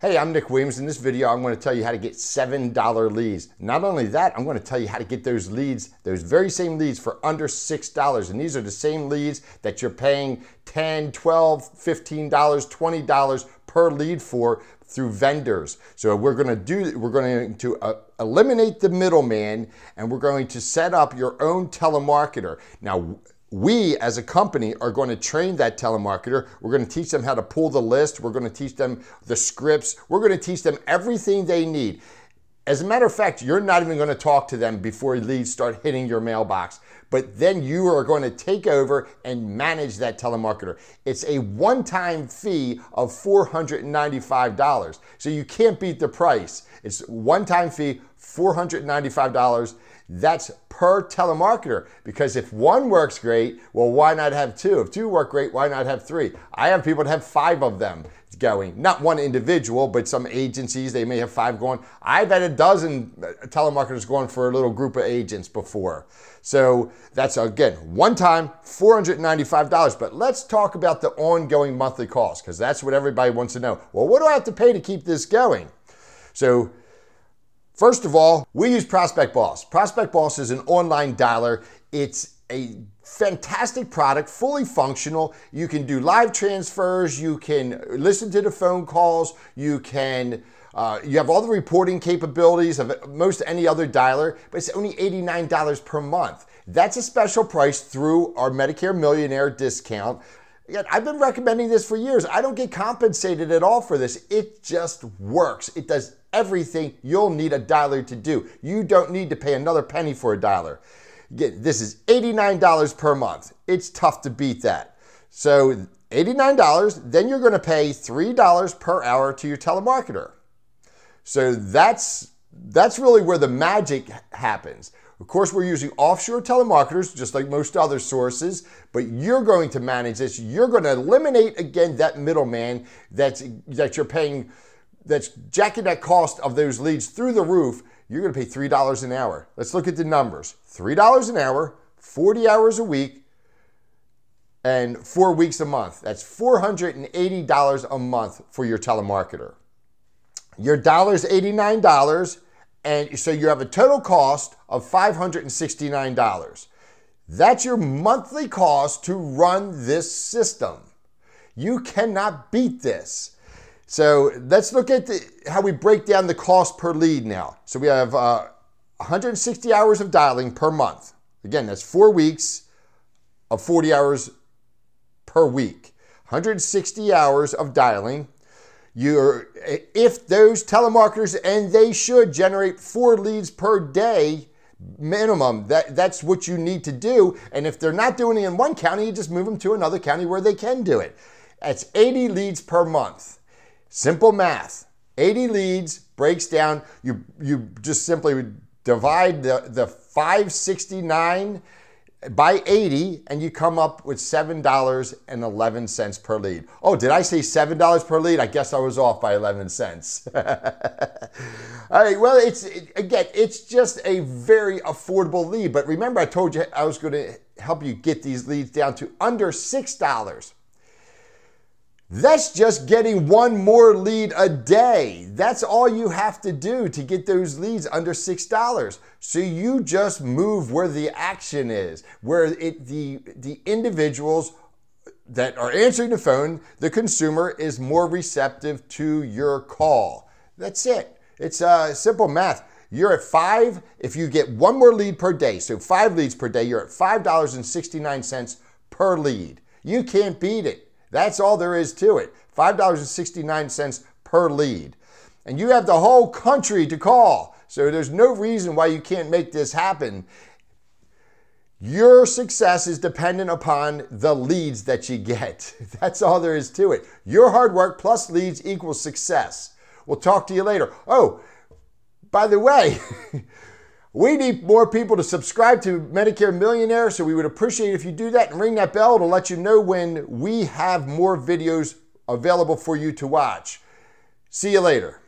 Hey, I'm Nick Williams. In this video, I'm going to tell you how to get $7 leads. Not only that, I'm going to tell you how to get those leads, those very same leads for under $6. And these are the same leads that you're paying $10, $12, $15, $20 per lead for through vendors. So we're going to do we're going to uh, eliminate the middleman and we're going to set up your own telemarketer. Now we as a company are going to train that telemarketer. We're going to teach them how to pull the list. We're going to teach them the scripts. We're going to teach them everything they need. As a matter of fact, you're not even going to talk to them before leads start hitting your mailbox. But then you are going to take over and manage that telemarketer. It's a one time fee of $495. So you can't beat the price. It's one time fee, $495. That's per telemarketer because if one works great, well, why not have two? If two work great, why not have three? I have people that have five of them going. Not one individual, but some agencies, they may have five going. I've had a dozen uh, telemarketers going for a little group of agents before. So that's again, one time, $495. But let's talk about the ongoing monthly cost because that's what everybody wants to know. Well, what do I have to pay to keep this going? So First of all, we use Prospect Boss. Prospect Boss is an online dialer. It's a fantastic product, fully functional. You can do live transfers, you can listen to the phone calls, you can uh, you have all the reporting capabilities of most any other dialer, but it's only $89 per month. That's a special price through our Medicare Millionaire discount. Again, I've been recommending this for years. I don't get compensated at all for this. It just works. It does everything you'll need a dialer to do. You don't need to pay another penny for a dialer. Again, this is $89 per month. It's tough to beat that. So $89, then you're going to pay $3 per hour to your telemarketer. So that's that's really where the magic happens. Of course, we're using offshore telemarketers, just like most other sources, but you're going to manage this. You're going to eliminate, again, that middleman that's, that you're paying, that's jacking that cost of those leads through the roof. You're going to pay $3 an hour. Let's look at the numbers $3 an hour, 40 hours a week, and four weeks a month. That's $480 a month for your telemarketer. Your dialer's $89 and so you have a total cost of $569. That's your monthly cost to run this system. You cannot beat this. So let's look at the, how we break down the cost per lead now. So we have uh, 160 hours of dialing per month. Again, that's four weeks of 40 hours per week. 160 hours of dialing you're, if those telemarketers, and they should generate four leads per day minimum, that, that's what you need to do. And if they're not doing it in one county, you just move them to another county where they can do it. That's 80 leads per month. Simple math. 80 leads breaks down, you, you just simply divide the, the 569 by 80 and you come up with $7.11 per lead. Oh, did I say $7 per lead? I guess I was off by 11 cents. All right, well, it's it, again, it's just a very affordable lead, but remember I told you I was going to help you get these leads down to under $6. That's just getting one more lead a day. That's all you have to do to get those leads under $6. So you just move where the action is, where it, the, the individuals that are answering the phone, the consumer is more receptive to your call. That's it. It's uh, simple math. You're at five if you get one more lead per day. So five leads per day, you're at $5.69 per lead. You can't beat it. That's all there is to it. $5.69 per lead. And you have the whole country to call. So there's no reason why you can't make this happen. Your success is dependent upon the leads that you get. That's all there is to it. Your hard work plus leads equals success. We'll talk to you later. Oh, by the way, We need more people to subscribe to Medicare Millionaire, so we would appreciate if you do that and ring that bell to let you know when we have more videos available for you to watch. See you later.